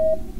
Charlie, up.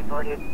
one,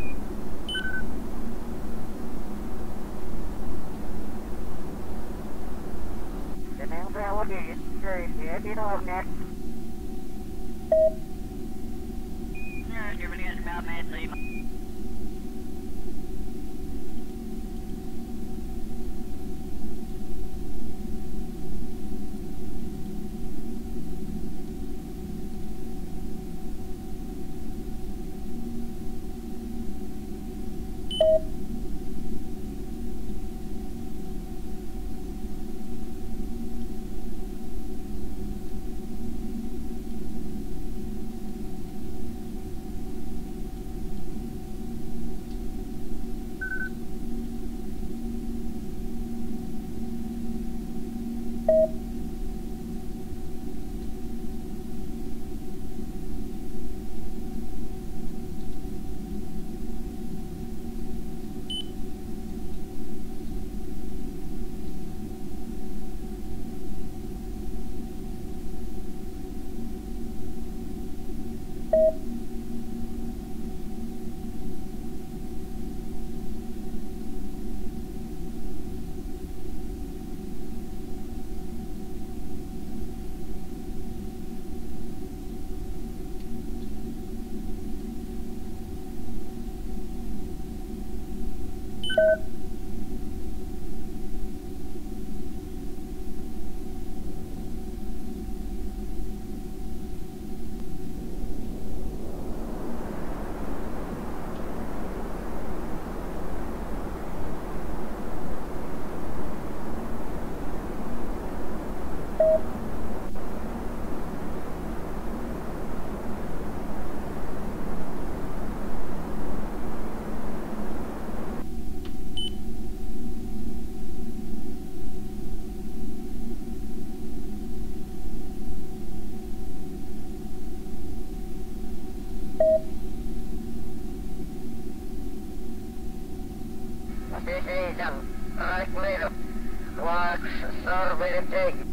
Season, right middle. Watch, survey take. Okay,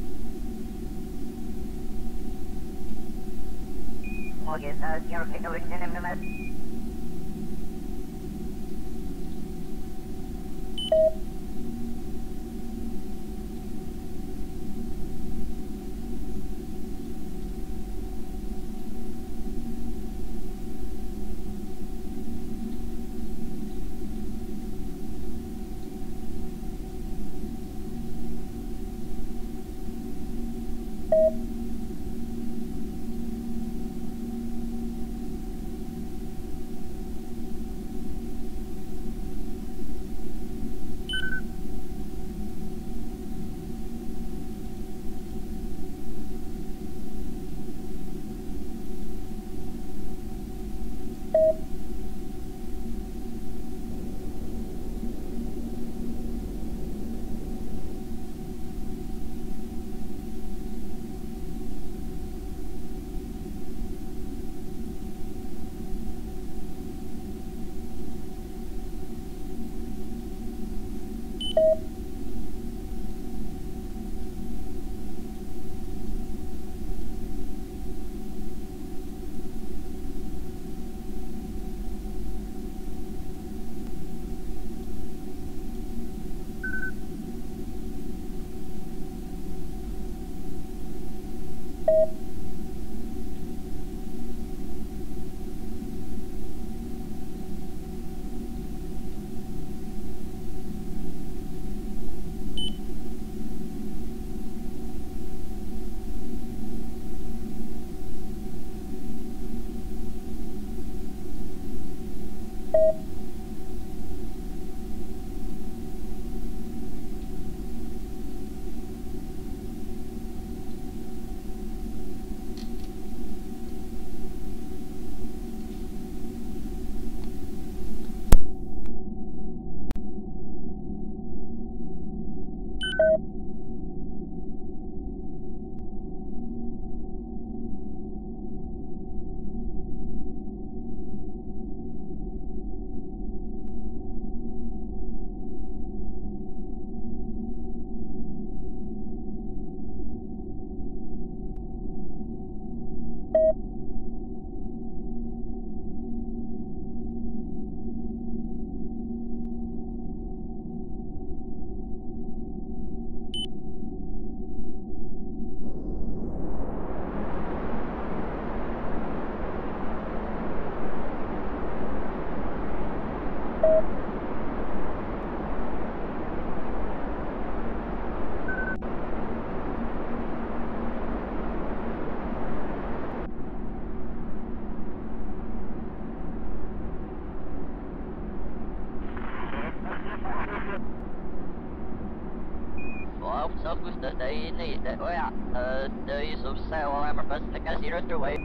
The that way uh use of cell I'm first the casino to way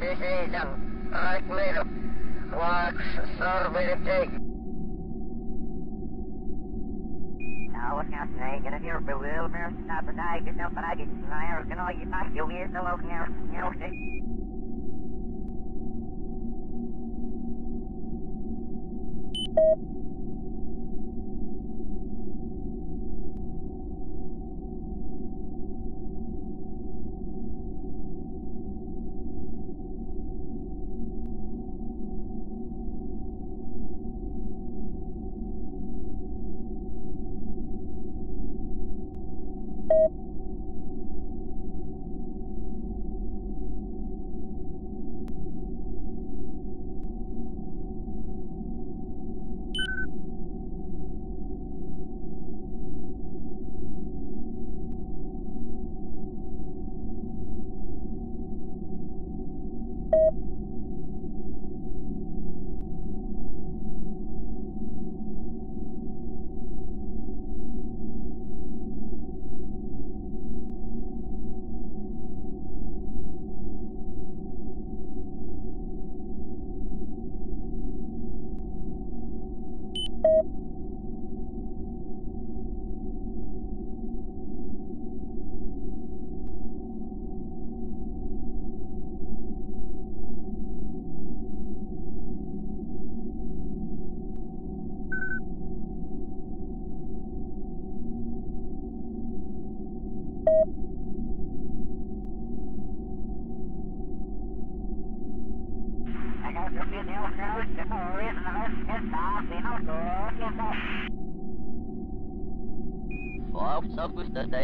This is a survey take.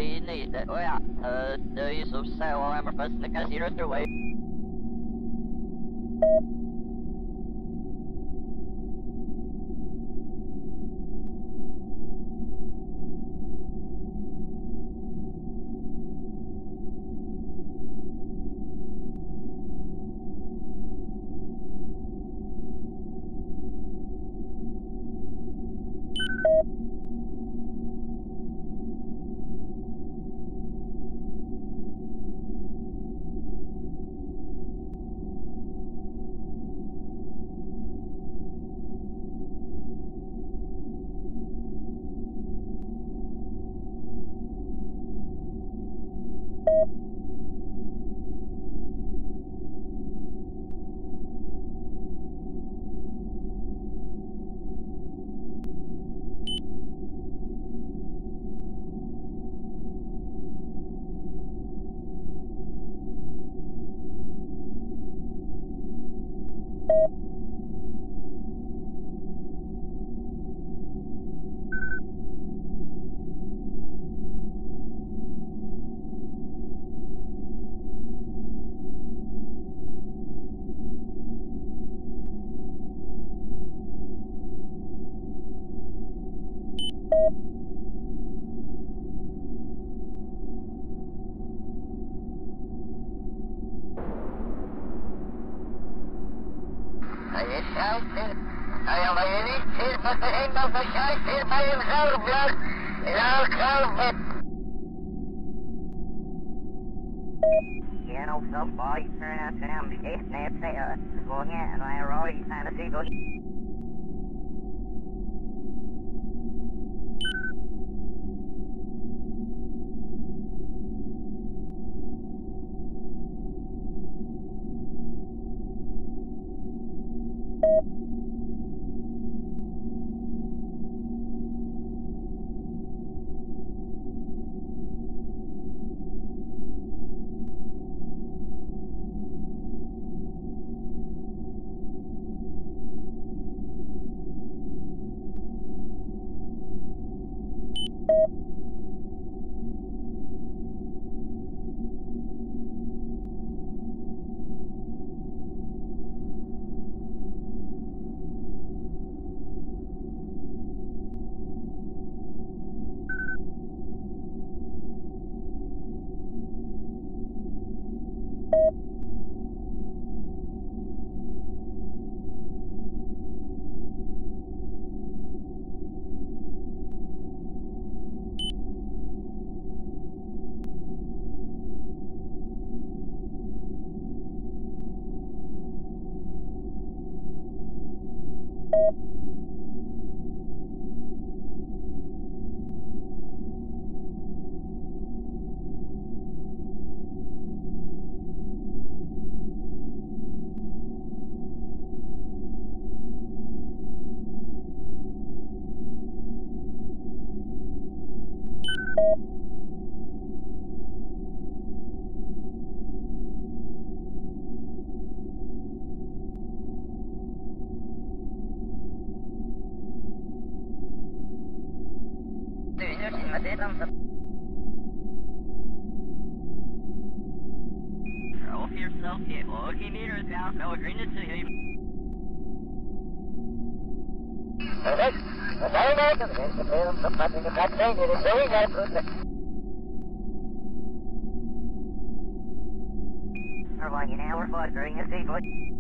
Gusta dig ni det och ja, eh, det är ju så så och jag fast röster way. You know, so far, you turn out to them, it's net, say, uh, going in, and I already kind of see Or like an hour fluttering a sequel. Emergency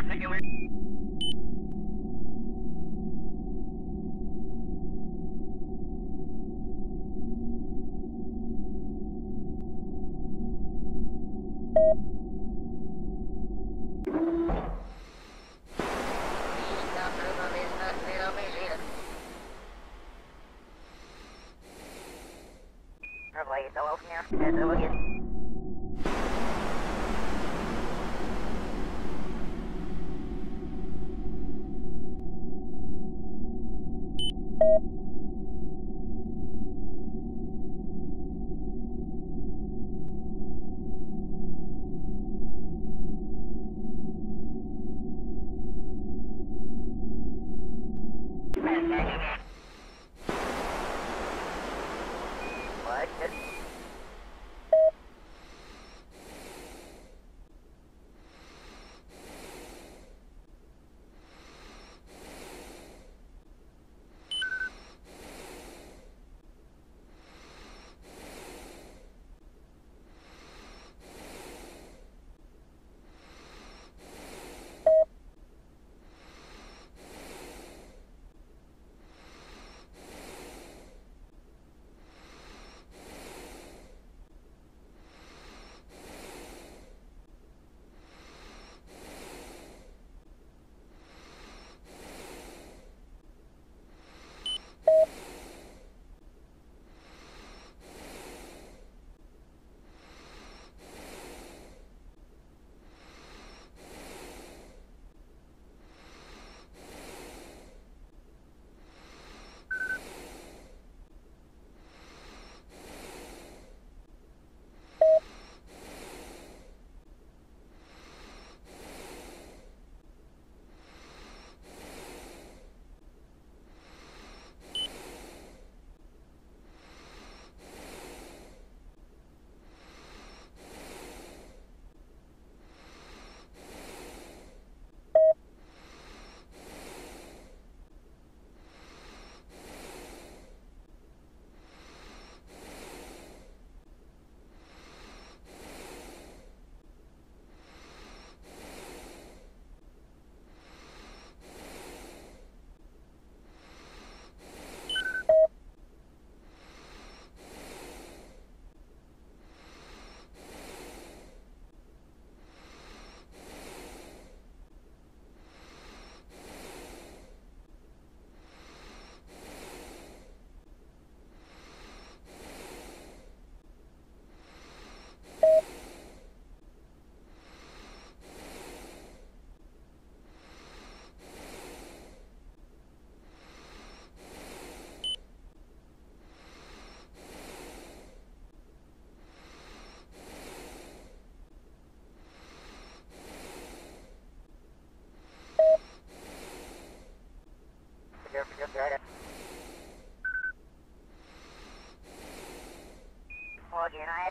about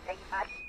Well, you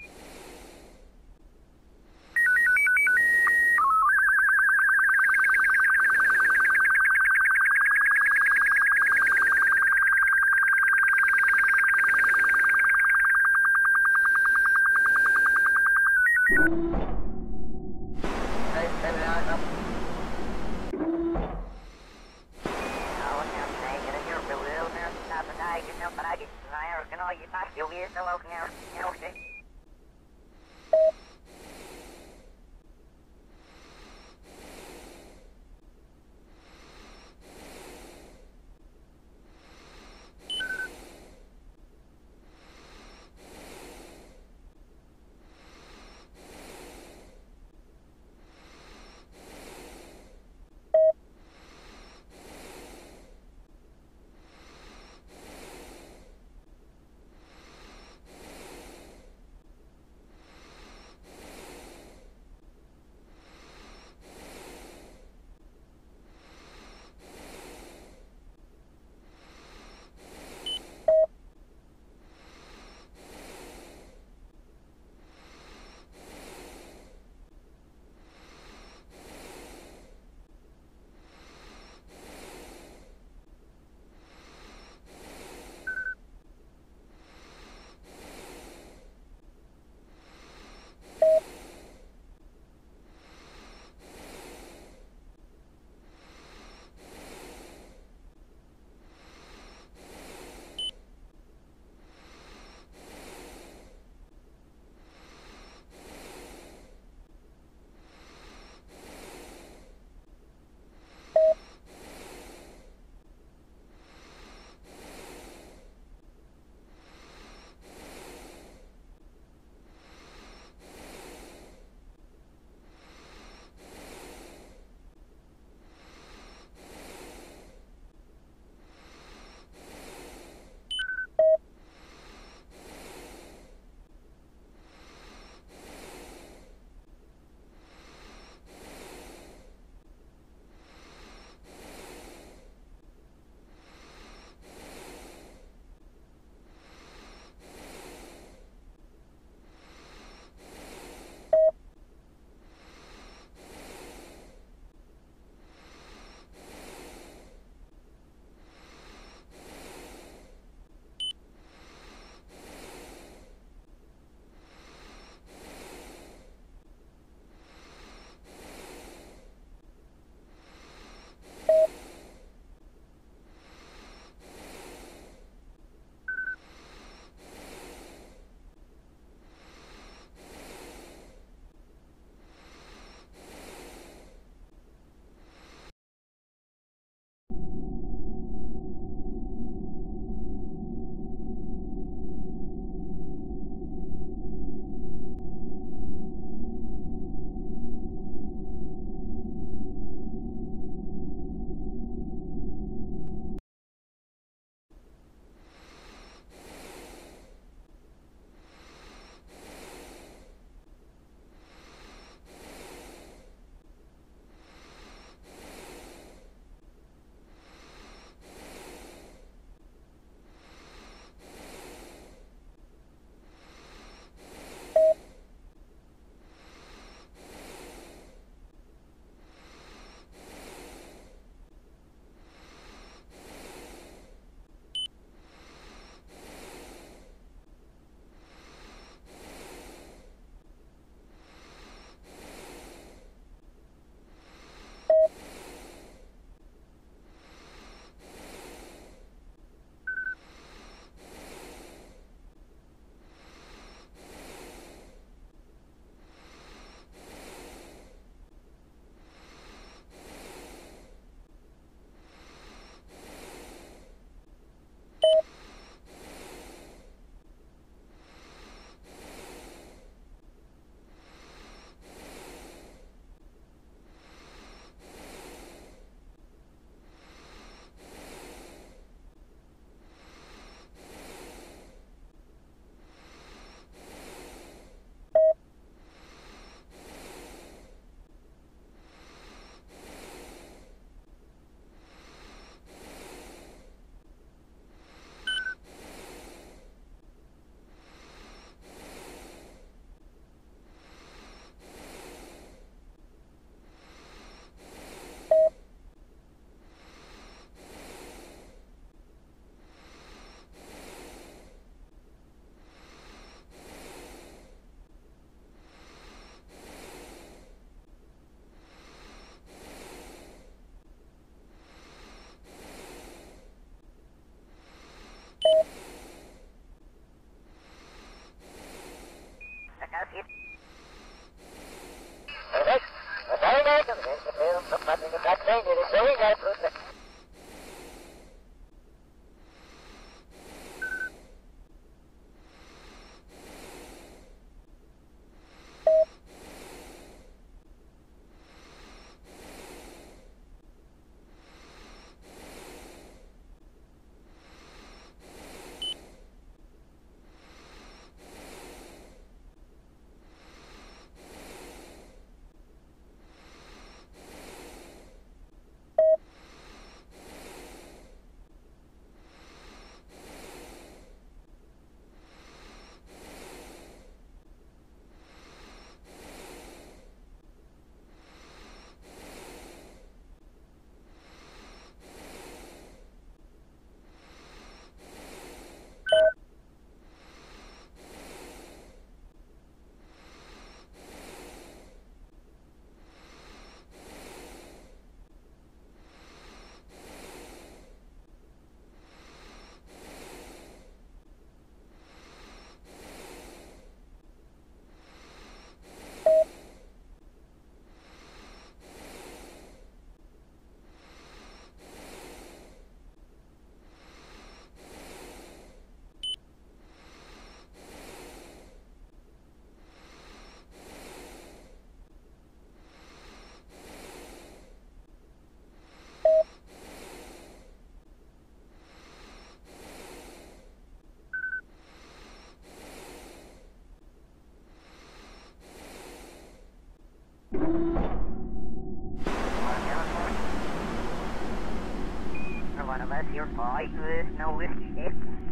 your fight with no whiskey.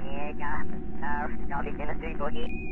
Yeah, got the power, in the chemistry, boogie.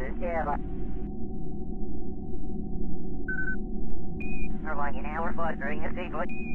Andra jävla. An hour buttering a sequel. Mermaid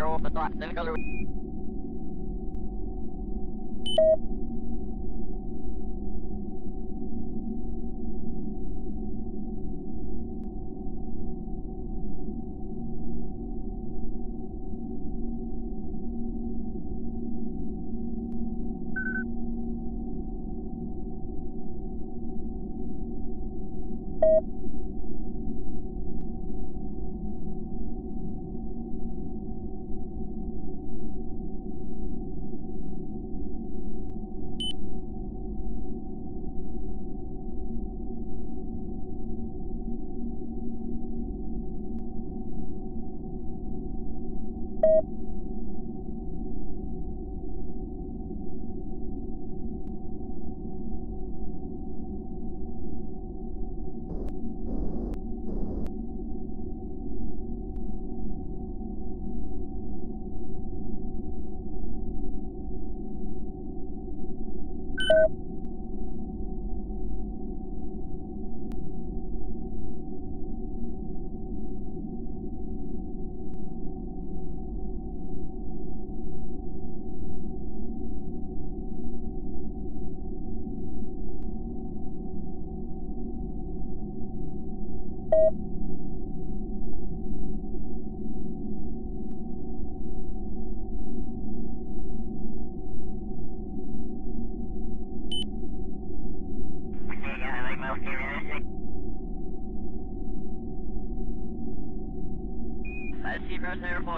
The Black Cynical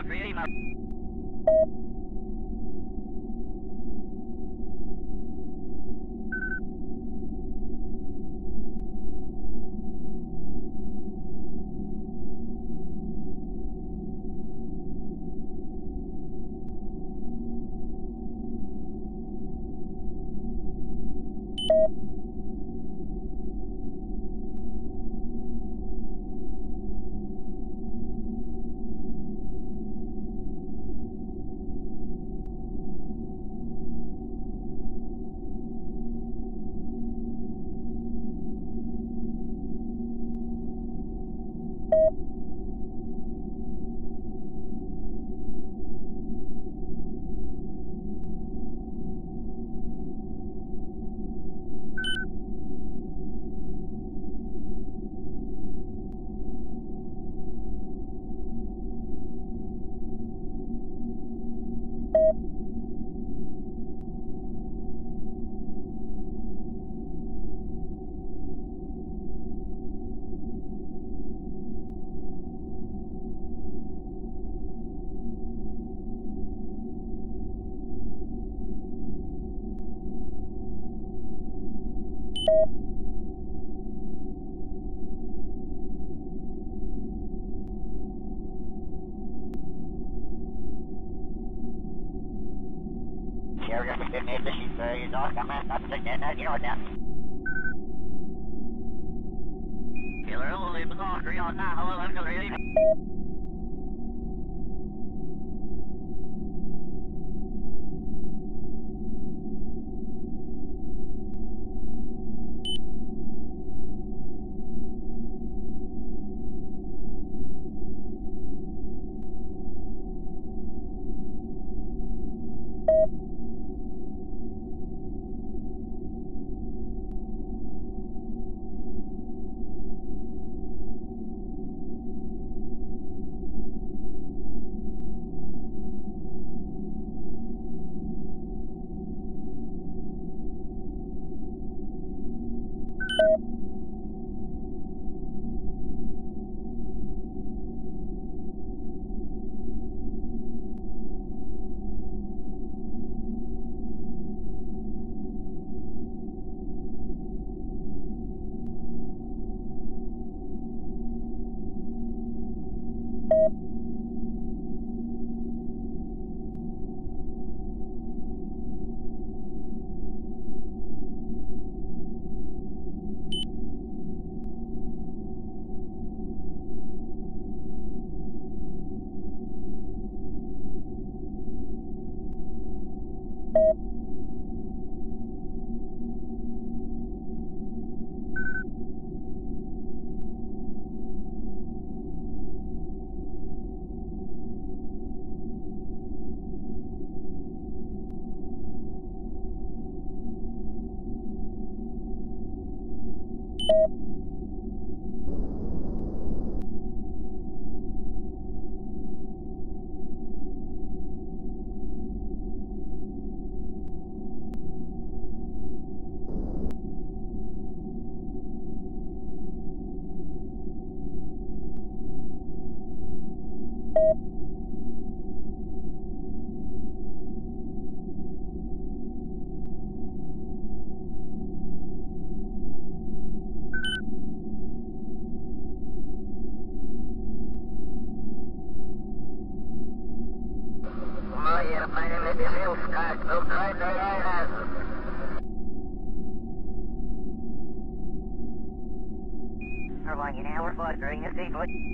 creating a... Бельевская, Центральная Азия. Airline, an hour flight during this evening.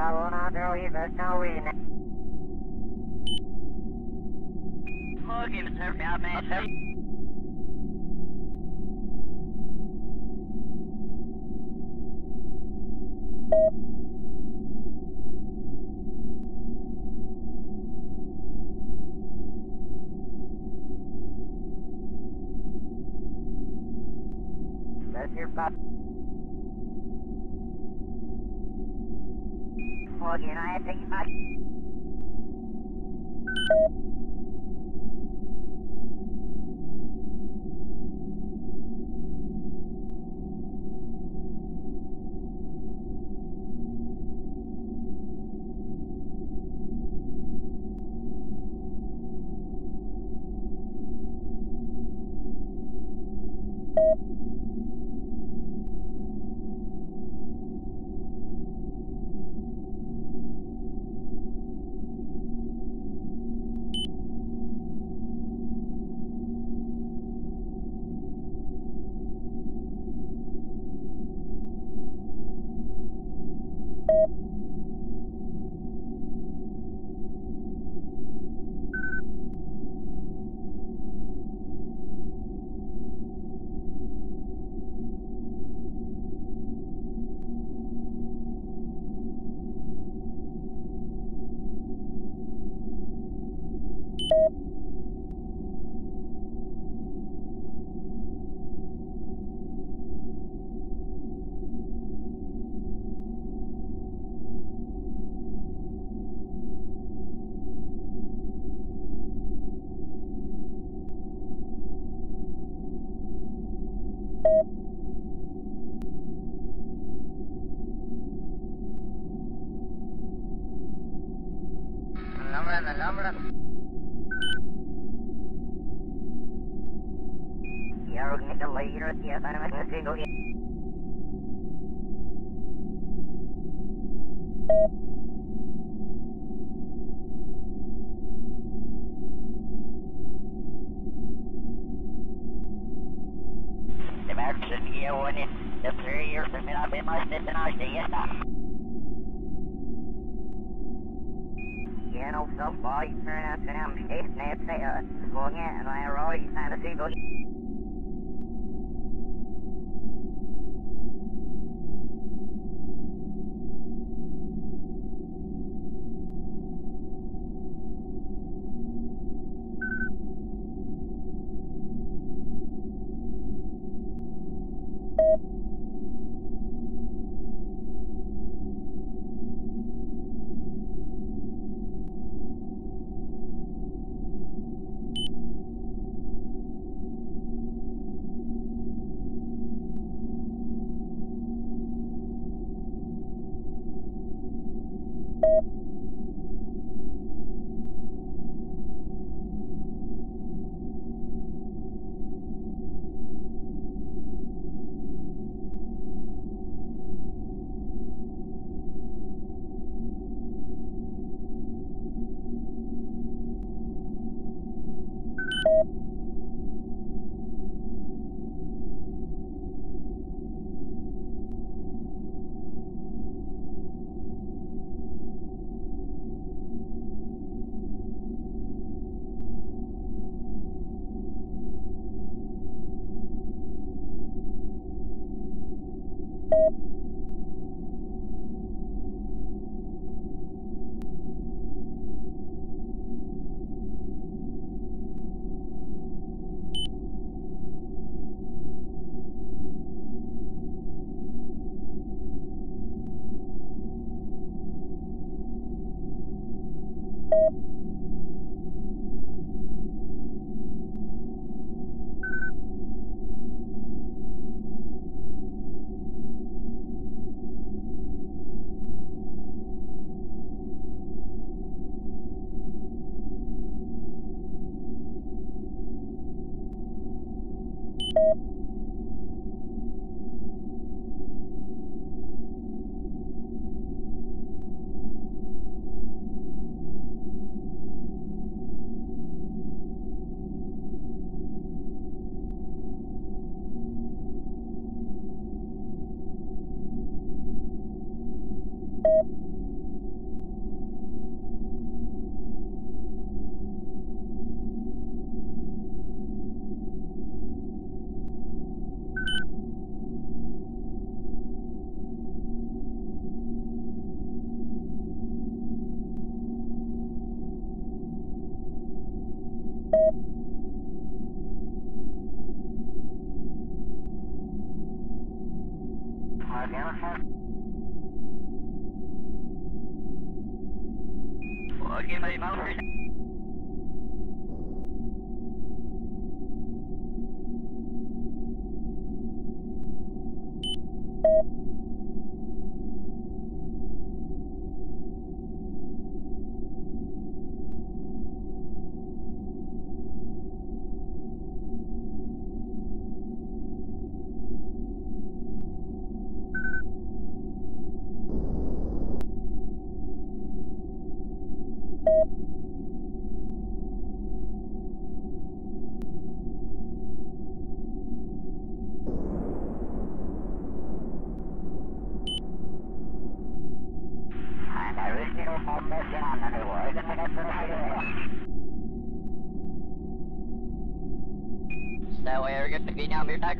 Follow on there, we You're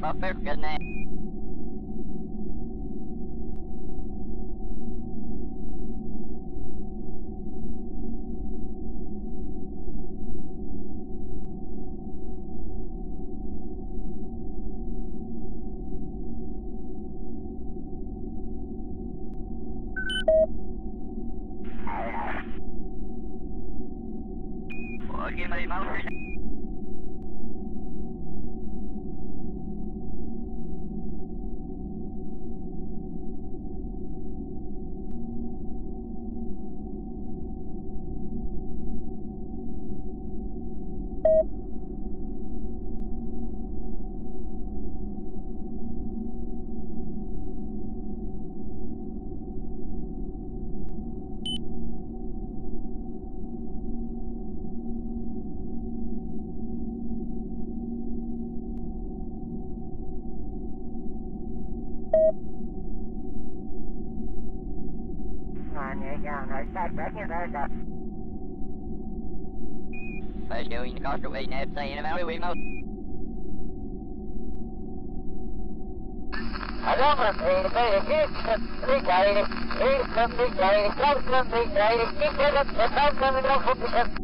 be now, you're back up there, good name. start away now, playing him out with mouth. Another plane, very good, big guy, eight, something guy, twelve, something guy, six, seven, twelve, seven, twelve,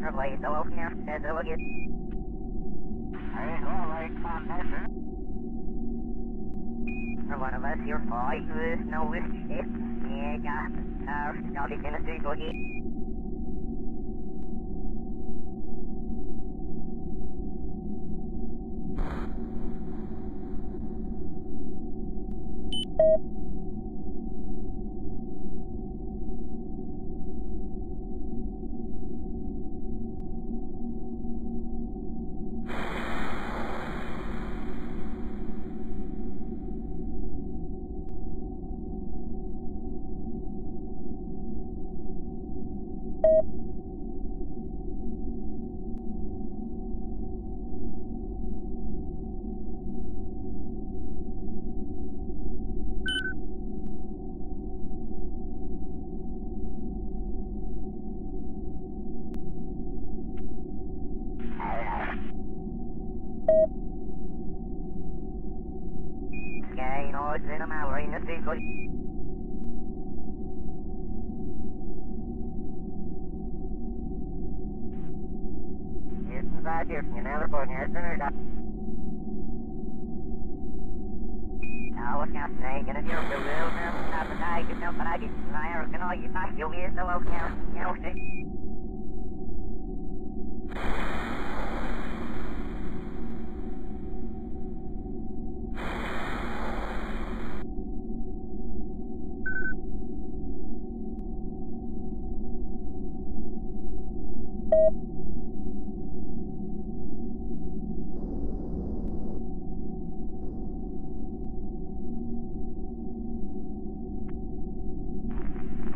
Probably so open here. There's a look at. Hey, all right, come on, One of us here, five with no whiskey. Yeah, got. I'll uh, be gonna see go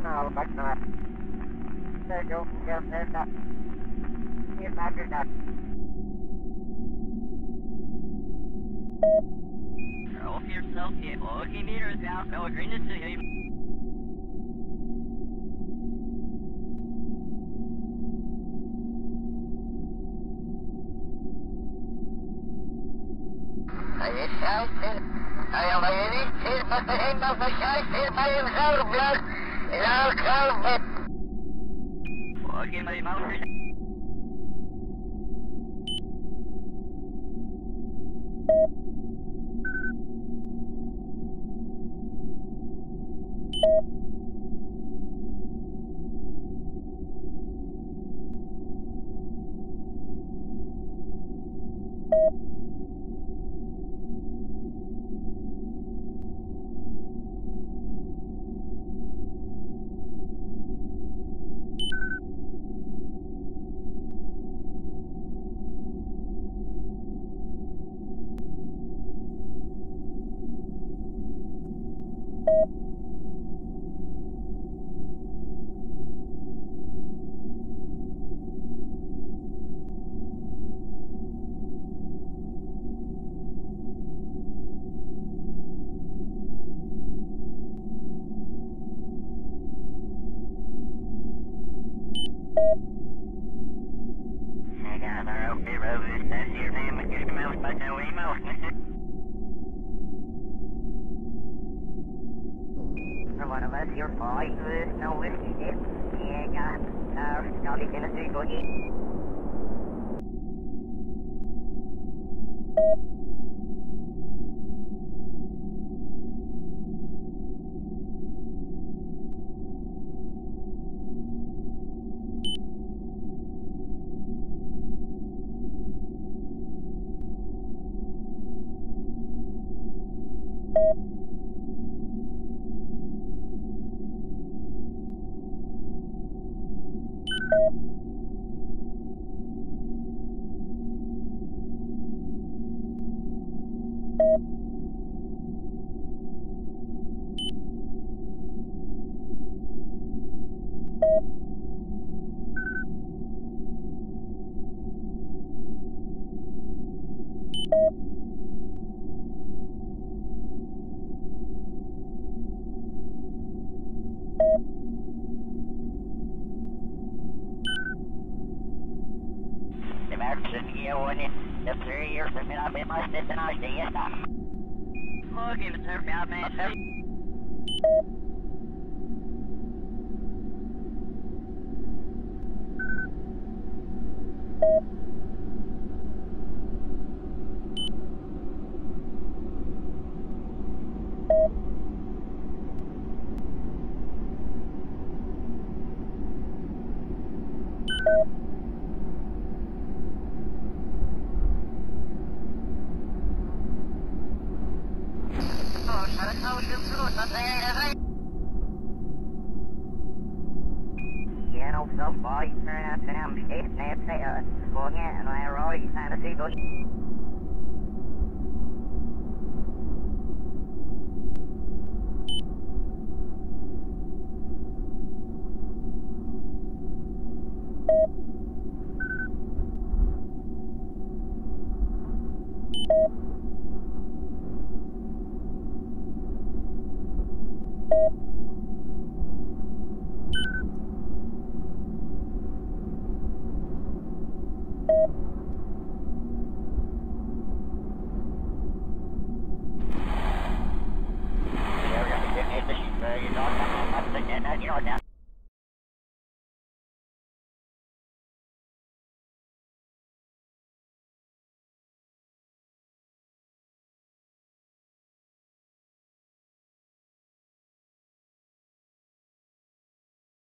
No, but not. Go, yes, there's that. Here's after that. Roll yourself, get okay meters out, no to you. Hij is zelf in. Hij had je niet in, maar de hemel verschijnt in elk geval. Okay, my mouth.